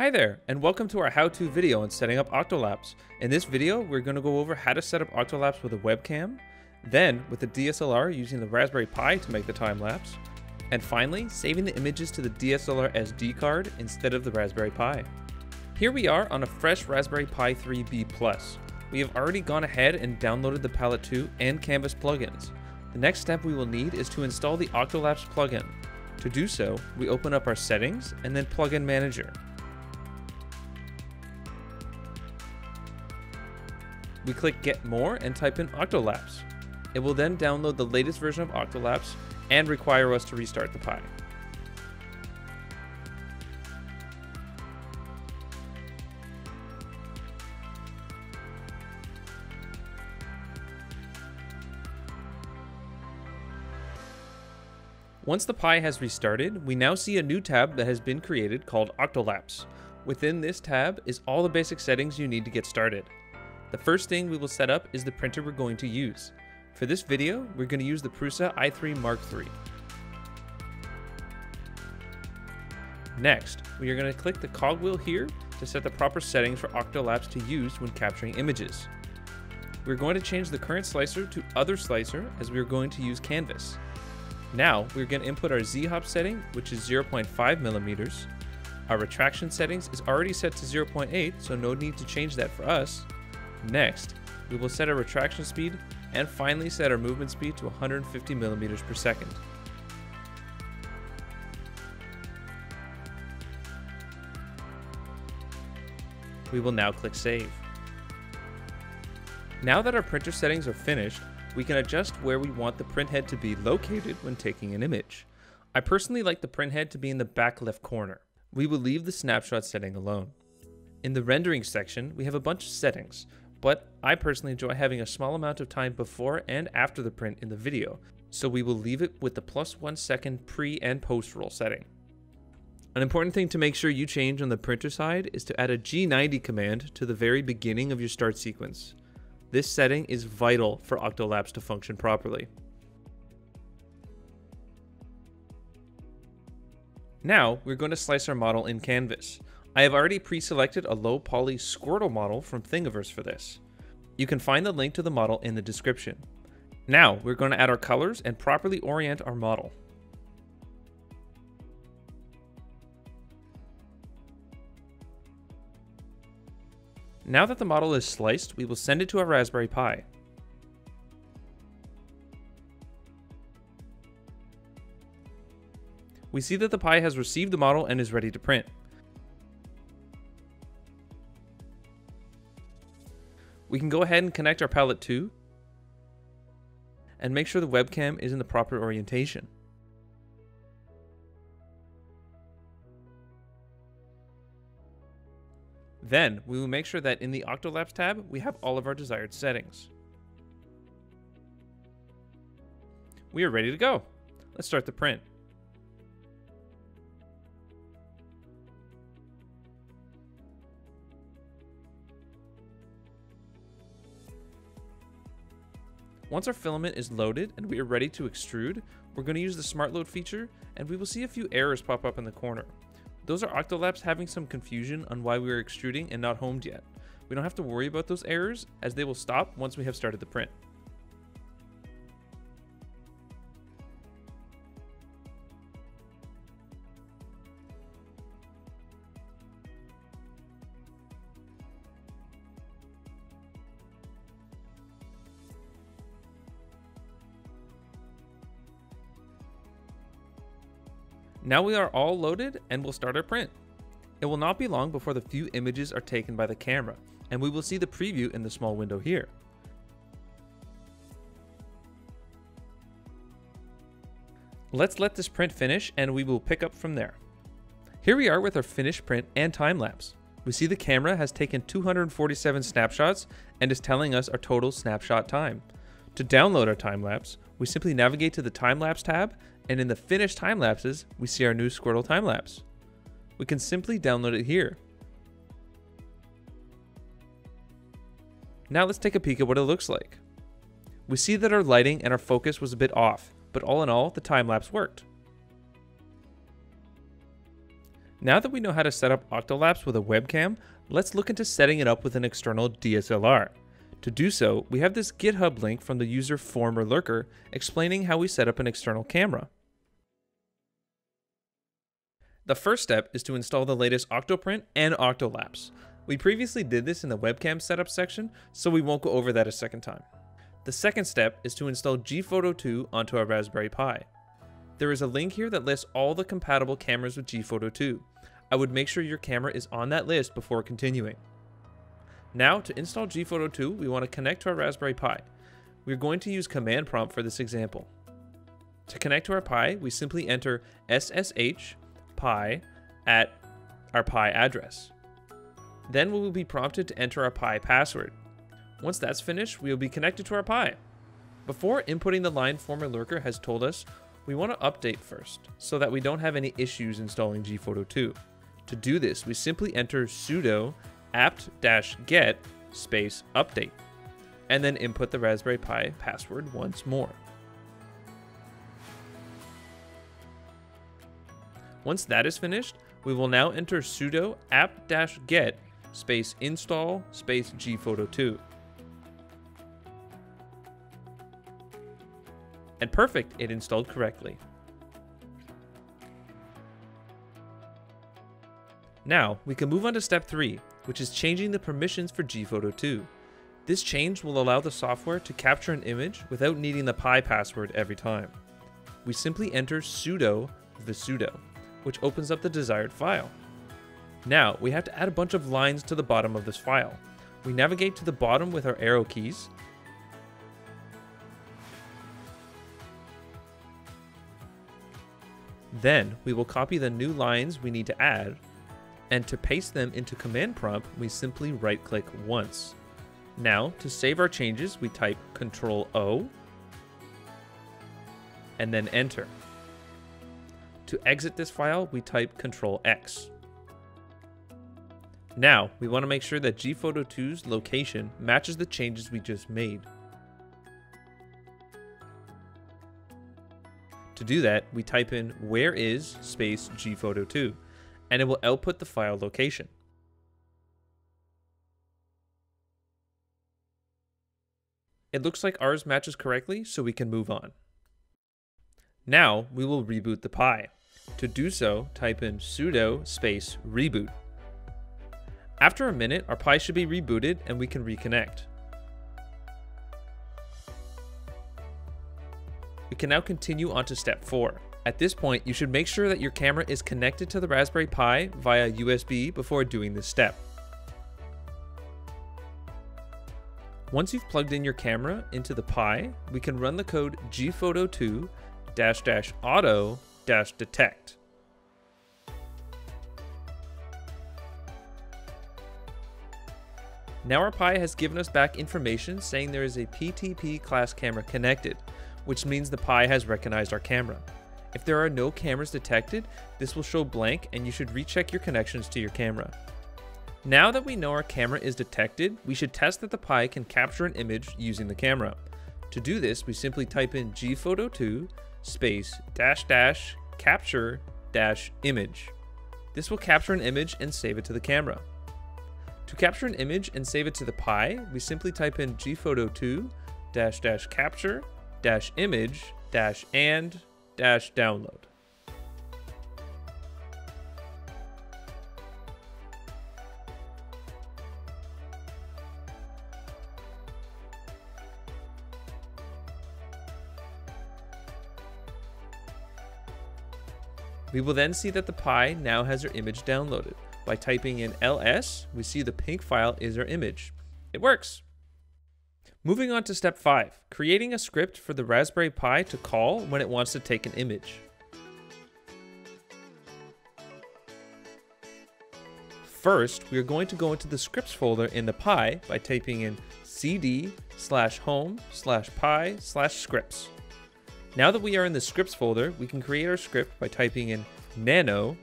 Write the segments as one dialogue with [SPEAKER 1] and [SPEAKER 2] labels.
[SPEAKER 1] Hi there, and welcome to our how-to video on setting up Octolapse. In this video, we're going to go over how to set up Octolapse with a webcam, then with a DSLR using the Raspberry Pi to make the time lapse, and finally, saving the images to the DSLR SD card instead of the Raspberry Pi. Here we are on a fresh Raspberry Pi 3B+. Plus. We have already gone ahead and downloaded the Palette 2 and Canvas plugins. The next step we will need is to install the Octolapse plugin. To do so, we open up our settings and then Plugin Manager. We click Get More and type in Octolapse. It will then download the latest version of Octolapse and require us to restart the Pi. Once the Pi has restarted, we now see a new tab that has been created called Octolapse. Within this tab is all the basic settings you need to get started. The first thing we will set up is the printer we're going to use. For this video, we're going to use the Prusa i3 Mark III. Next, we are going to click the cogwheel here to set the proper settings for Octolapse to use when capturing images. We're going to change the current slicer to other slicer as we are going to use canvas. Now, we're going to input our Z-hop setting, which is 0.5 millimeters. Our retraction settings is already set to 0.8, so no need to change that for us. Next, we will set our retraction speed and finally set our movement speed to 150 millimeters per second. We will now click Save. Now that our printer settings are finished, we can adjust where we want the printhead to be located when taking an image. I personally like the printhead to be in the back left corner. We will leave the snapshot setting alone. In the rendering section, we have a bunch of settings, but I personally enjoy having a small amount of time before and after the print in the video, so we will leave it with the plus one second pre and post roll setting. An important thing to make sure you change on the printer side is to add a G90 command to the very beginning of your start sequence. This setting is vital for Octolapse to function properly. Now, we're going to slice our model in Canvas. I have already pre-selected a low poly Squirtle model from Thingiverse for this. You can find the link to the model in the description. Now, we're going to add our colors and properly orient our model. Now that the model is sliced, we will send it to our Raspberry Pi. We see that the Pi has received the model and is ready to print. We can go ahead and connect our Palette 2 and make sure the webcam is in the proper orientation. Then we will make sure that in the Octolapse tab, we have all of our desired settings. We are ready to go. Let's start the print. Once our filament is loaded and we are ready to extrude, we're going to use the Smart Load feature and we will see a few errors pop up in the corner. Those are Octolapse having some confusion on why we are extruding and not homed yet. We don't have to worry about those errors as they will stop once we have started the print. Now we are all loaded and we'll start our print. It will not be long before the few images are taken by the camera, and we will see the preview in the small window here. Let's let this print finish and we will pick up from there. Here we are with our finished print and time lapse. We see the camera has taken 247 snapshots and is telling us our total snapshot time. To download our time lapse, we simply navigate to the time lapse tab and in the finished time lapses, we see our new Squirtle time lapse. We can simply download it here. Now let's take a peek at what it looks like. We see that our lighting and our focus was a bit off, but all in all, the time lapse worked. Now that we know how to set up Octolapse with a webcam, let's look into setting it up with an external DSLR. To do so, we have this GitHub link from the user Former Lurker explaining how we set up an external camera. The first step is to install the latest Octoprint and Octolapse. We previously did this in the webcam setup section, so we won't go over that a second time. The second step is to install Gphoto 2 onto our Raspberry Pi. There is a link here that lists all the compatible cameras with Gphoto 2. I would make sure your camera is on that list before continuing. Now, to install Gphoto 2, we want to connect to our Raspberry Pi. We're going to use command prompt for this example. To connect to our Pi, we simply enter SSH Pi at our Pi address. Then we will be prompted to enter our Pi password. Once that's finished, we will be connected to our Pi. Before inputting the line Former Lurker has told us we want to update first, so that we don't have any issues installing Gphoto 2. To do this, we simply enter sudo apt-get space update, and then input the Raspberry Pi password once more. Once that is finished, we will now enter sudo apt-get space install space gphoto 2. And perfect, it installed correctly. Now, we can move on to step 3, which is changing the permissions for Gphoto 2. This change will allow the software to capture an image without needing the Pi password every time. We simply enter sudo visudo, which opens up the desired file. Now, we have to add a bunch of lines to the bottom of this file. We navigate to the bottom with our arrow keys, Then we will copy the new lines we need to add, and to paste them into command prompt, we simply right click once. Now, to save our changes, we type Control O, and then enter. To exit this file, we type Control X. Now, we want to make sure that Gphoto 2's location matches the changes we just made. To do that, we type in where is space gphoto2, and it will output the file location. It looks like ours matches correctly, so we can move on. Now, we will reboot the Pi. To do so, type in sudo space reboot. After a minute, our Pi should be rebooted and we can reconnect. We can now continue on to step 4. At this point, you should make sure that your camera is connected to the Raspberry Pi via USB before doing this step. Once you've plugged in your camera into the Pi, we can run the code gphoto2 auto detect. Now our Pi has given us back information saying there is a PTP class camera connected which means the Pi has recognized our camera. If there are no cameras detected, this will show blank and you should recheck your connections to your camera. Now that we know our camera is detected, we should test that the Pi can capture an image using the camera. To do this, we simply type in gphoto2 space dash dash capture dash image. This will capture an image and save it to the camera. To capture an image and save it to the Pi, we simply type in gphoto2 dash dash capture dash image dash and dash download. We will then see that the Pi now has our image downloaded. By typing in ls, we see the pink file is our image. It works. Moving on to step 5, creating a script for the Raspberry Pi to call when it wants to take an image. First, we are going to go into the scripts folder in the Pi by typing in cd slash home slash pi slash scripts. Now that we are in the scripts folder, we can create our script by typing in nano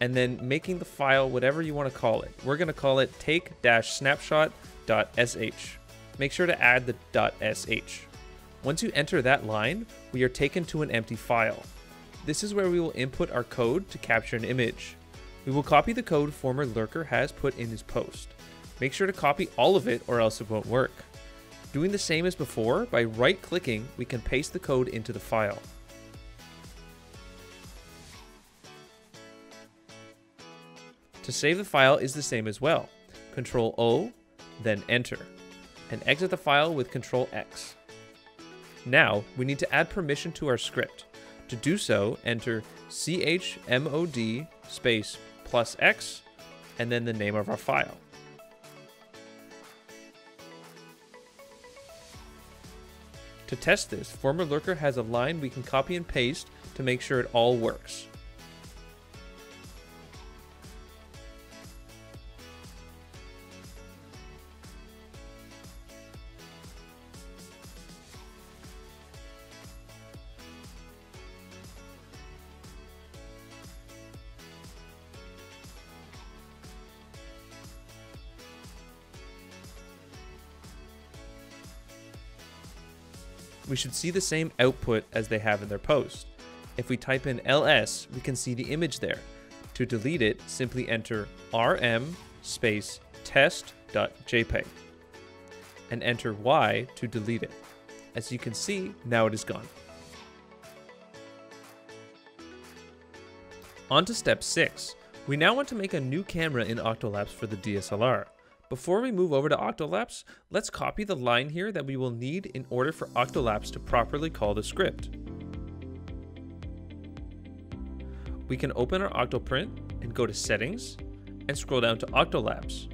[SPEAKER 1] and then making the file whatever you want to call it. We're going to call it take-snapshot.sh make sure to add the .sh. Once you enter that line, we are taken to an empty file. This is where we will input our code to capture an image. We will copy the code former lurker has put in his post. Make sure to copy all of it or else it won't work. Doing the same as before, by right clicking, we can paste the code into the file. To save the file is the same as well. Control O, then enter, and exit the file with Control X. Now, we need to add permission to our script. To do so, enter chmod space plus x and then the name of our file. To test this, Former Lurker has a line we can copy and paste to make sure it all works. We should see the same output as they have in their post. If we type in ls, we can see the image there. To delete it, simply enter rm space test.jpg and enter y to delete it. As you can see, now it is gone. On to step 6. We now want to make a new camera in Octolapse for the DSLR. Before we move over to Octolapse, let's copy the line here that we will need in order for Octolapse to properly call the script. We can open our Octoprint and go to Settings and scroll down to Octolapse.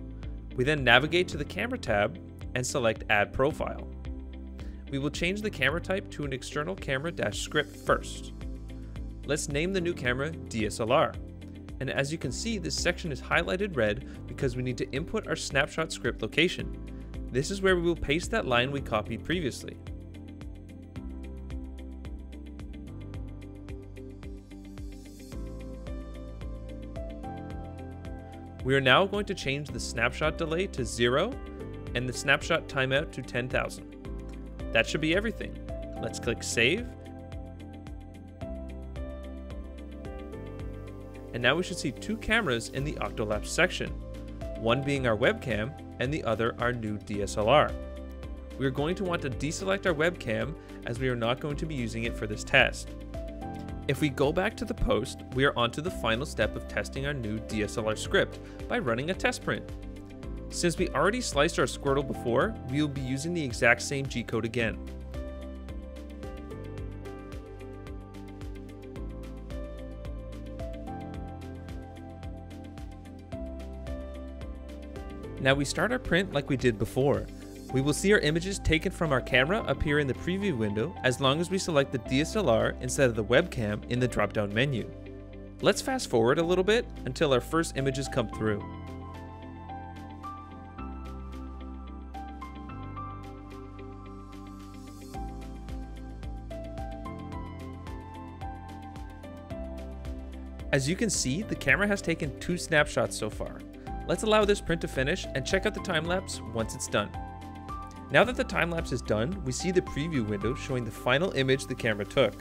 [SPEAKER 1] We then navigate to the Camera tab and select Add Profile. We will change the camera type to an external camera-script first. Let's name the new camera DSLR. And as you can see, this section is highlighted red because we need to input our snapshot script location. This is where we will paste that line we copied previously. We are now going to change the snapshot delay to 0 and the snapshot timeout to 10,000. That should be everything. Let's click Save and now we should see two cameras in the Octolapse section, one being our webcam and the other our new DSLR. We are going to want to deselect our webcam as we are not going to be using it for this test. If we go back to the post, we are on to the final step of testing our new DSLR script by running a test print. Since we already sliced our Squirtle before, we will be using the exact same G-code again. Now we start our print like we did before. We will see our images taken from our camera appear in the preview window as long as we select the DSLR instead of the webcam in the drop-down menu. Let's fast forward a little bit until our first images come through. As you can see, the camera has taken two snapshots so far. Let's allow this print to finish and check out the time lapse once it's done. Now that the time lapse is done, we see the preview window showing the final image the camera took.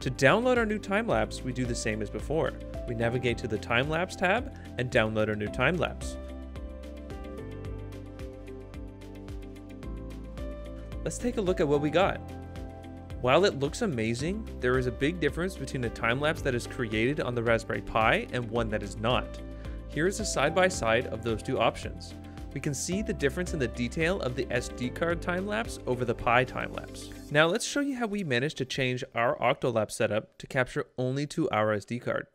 [SPEAKER 1] To download our new time lapse, we do the same as before. We navigate to the time lapse tab and download our new time lapse. Let's take a look at what we got. While it looks amazing, there is a big difference between a time-lapse that is created on the Raspberry Pi and one that is not. Here is a side-by-side -side of those two options. We can see the difference in the detail of the SD card time-lapse over the Pi time-lapse. Now let's show you how we managed to change our Octolapse setup to capture only to our SD card.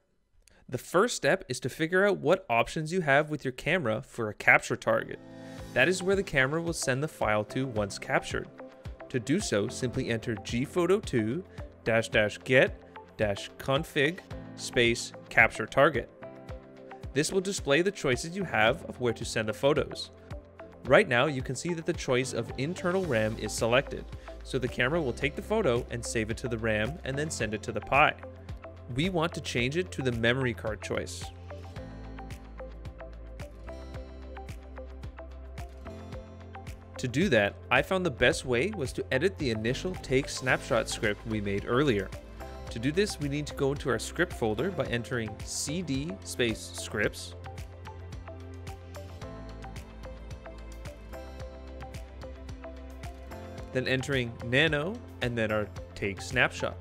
[SPEAKER 1] The first step is to figure out what options you have with your camera for a capture target. That is where the camera will send the file to once captured. To do so, simply enter gphoto2 dash dash get dash config space capture target. This will display the choices you have of where to send the photos. Right now, you can see that the choice of internal RAM is selected, so the camera will take the photo and save it to the RAM and then send it to the Pi. We want to change it to the memory card choice. To do that, I found the best way was to edit the initial take snapshot script we made earlier. To do this, we need to go into our script folder by entering cd space scripts, then entering nano and then our take snapshot.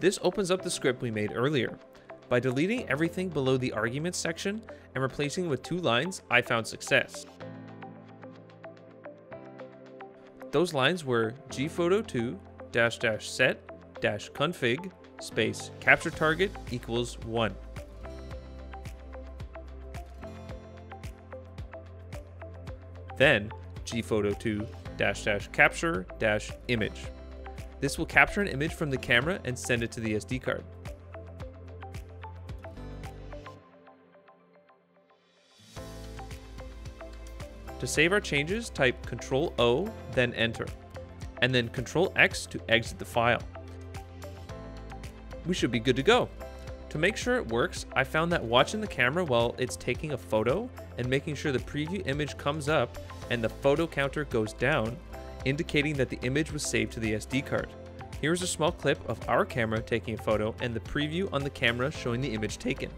[SPEAKER 1] This opens up the script we made earlier. By deleting everything below the arguments section and replacing it with two lines, I found success. Those lines were gphoto2 dash dash set dash config space capture target equals 1. Then gphoto2 dash dash capture dash image. This will capture an image from the camera and send it to the SD card. To save our changes, type Ctrl O, then enter, and then Ctrl X to exit the file. We should be good to go. To make sure it works, I found that watching the camera while it's taking a photo and making sure the preview image comes up and the photo counter goes down, indicating that the image was saved to the SD card. Here's a small clip of our camera taking a photo and the preview on the camera showing the image taken.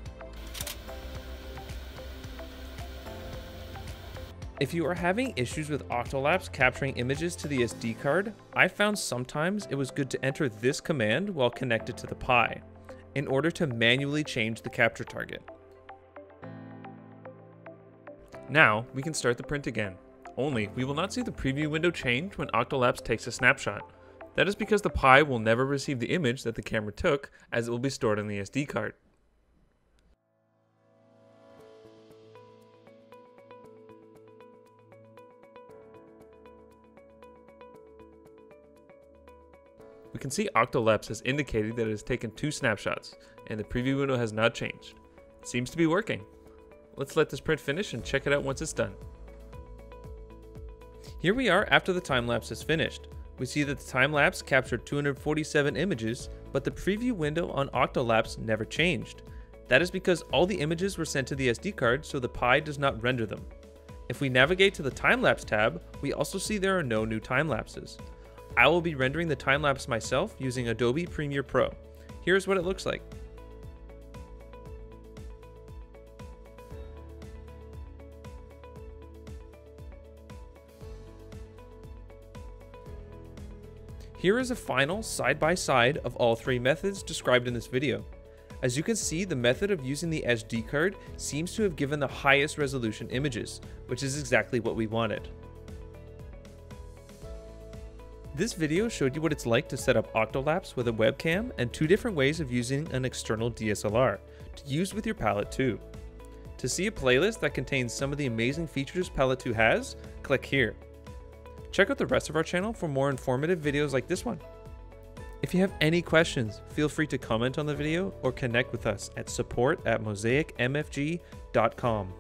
[SPEAKER 1] If you are having issues with Octolapse capturing images to the SD card, I found sometimes it was good to enter this command while connected to the Pi, in order to manually change the capture target. Now, we can start the print again. Only, we will not see the preview window change when Octolapse takes a snapshot. That is because the Pi will never receive the image that the camera took, as it will be stored on the SD card. Can see Octolapse has indicated that it has taken two snapshots, and the preview window has not changed. It seems to be working. Let's let this print finish and check it out once it's done. Here we are after the time lapse is finished. We see that the time lapse captured 247 images, but the preview window on Octolapse never changed. That is because all the images were sent to the SD card, so the Pi does not render them. If we navigate to the time lapse tab, we also see there are no new time lapses. I will be rendering the time lapse myself using Adobe Premiere Pro. Here's what it looks like. Here is a final side-by-side -side of all three methods described in this video. As you can see, the method of using the SD card seems to have given the highest resolution images, which is exactly what we wanted. This video showed you what it's like to set up Octolapse with a webcam and two different ways of using an external DSLR to use with your Palette 2. To see a playlist that contains some of the amazing features Palette 2 has, click here. Check out the rest of our channel for more informative videos like this one. If you have any questions, feel free to comment on the video or connect with us at support at mosaicmfg.com.